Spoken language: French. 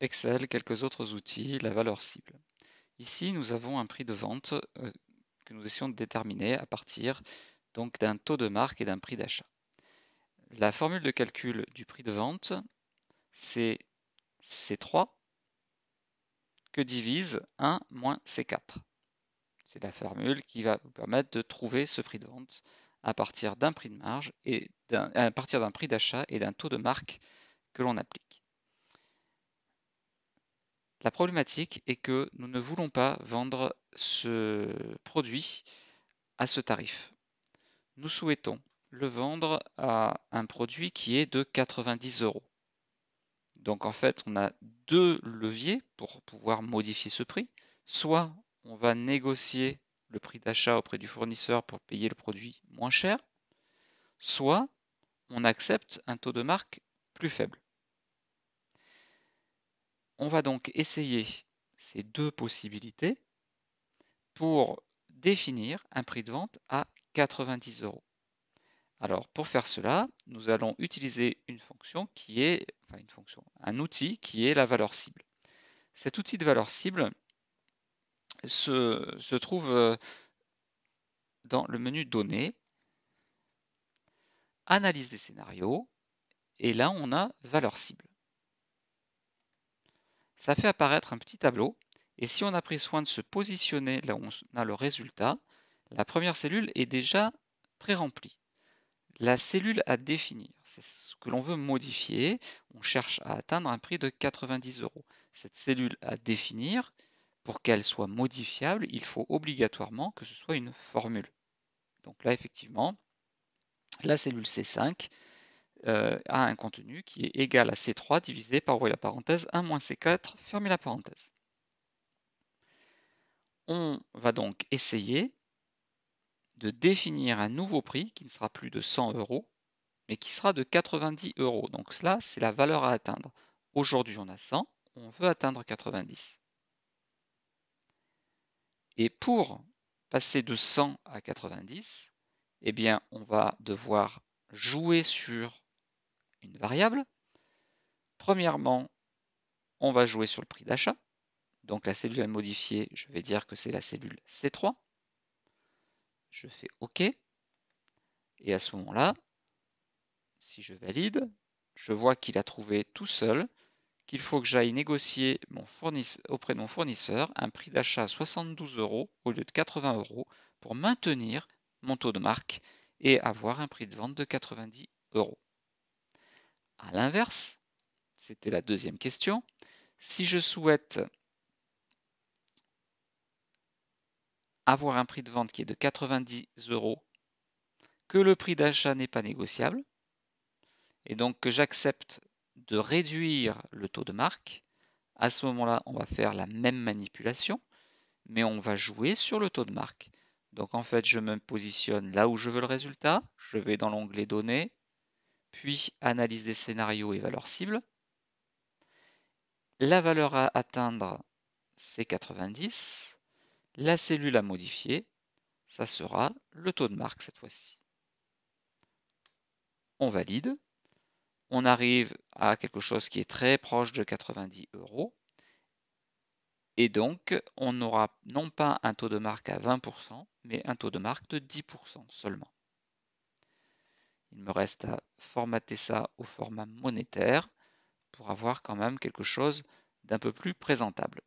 Excel, quelques autres outils, la valeur cible. Ici, nous avons un prix de vente euh, que nous essayons de déterminer à partir d'un taux de marque et d'un prix d'achat. La formule de calcul du prix de vente, c'est C3 que divise 1 moins C4. C'est la formule qui va vous permettre de trouver ce prix de vente à partir d'un prix de marge et à partir d'un prix d'achat et d'un taux de marque que l'on applique. La problématique est que nous ne voulons pas vendre ce produit à ce tarif. Nous souhaitons le vendre à un produit qui est de 90 euros. Donc en fait, on a deux leviers pour pouvoir modifier ce prix. Soit on va négocier le prix d'achat auprès du fournisseur pour payer le produit moins cher, soit on accepte un taux de marque plus faible. On va donc essayer ces deux possibilités pour définir un prix de vente à 90 euros. Alors pour faire cela, nous allons utiliser une fonction qui est, enfin une fonction, un outil qui est la valeur cible. Cet outil de valeur cible se, se trouve euh, dans le menu Données, Analyse des scénarios, et là on a valeur cible. Ça fait apparaître un petit tableau, et si on a pris soin de se positionner là où on a le résultat, la première cellule est déjà pré-remplie. La cellule à définir, c'est ce que l'on veut modifier. On cherche à atteindre un prix de 90 euros. Cette cellule à définir, pour qu'elle soit modifiable, il faut obligatoirement que ce soit une formule. Donc là, effectivement, la cellule C5 euh, a un contenu qui est égal à C3 divisé par, ouvrez la parenthèse, 1 moins C4, fermez la parenthèse. On va donc essayer de définir un nouveau prix qui ne sera plus de 100 euros, mais qui sera de 90 euros. Donc cela, c'est la valeur à atteindre. Aujourd'hui, on a 100, on veut atteindre 90. Et pour passer de 100 à 90, eh bien, on va devoir jouer sur une variable. Premièrement, on va jouer sur le prix d'achat. Donc la cellule à modifier, je vais dire que c'est la cellule C3 je fais OK. Et à ce moment-là, si je valide, je vois qu'il a trouvé tout seul qu'il faut que j'aille négocier auprès de mon fournisseur un prix d'achat à 72 euros au lieu de 80 euros pour maintenir mon taux de marque et avoir un prix de vente de 90 euros. À l'inverse, c'était la deuxième question, si je souhaite avoir un prix de vente qui est de 90 euros, que le prix d'achat n'est pas négociable, et donc que j'accepte de réduire le taux de marque, à ce moment-là, on va faire la même manipulation, mais on va jouer sur le taux de marque. Donc en fait, je me positionne là où je veux le résultat, je vais dans l'onglet Données, puis Analyse des scénarios et valeurs cibles. La valeur à atteindre, c'est 90. La cellule à modifier, ça sera le taux de marque cette fois-ci. On valide. On arrive à quelque chose qui est très proche de 90 euros. Et donc, on n'aura non pas un taux de marque à 20%, mais un taux de marque de 10% seulement. Il me reste à formater ça au format monétaire pour avoir quand même quelque chose d'un peu plus présentable.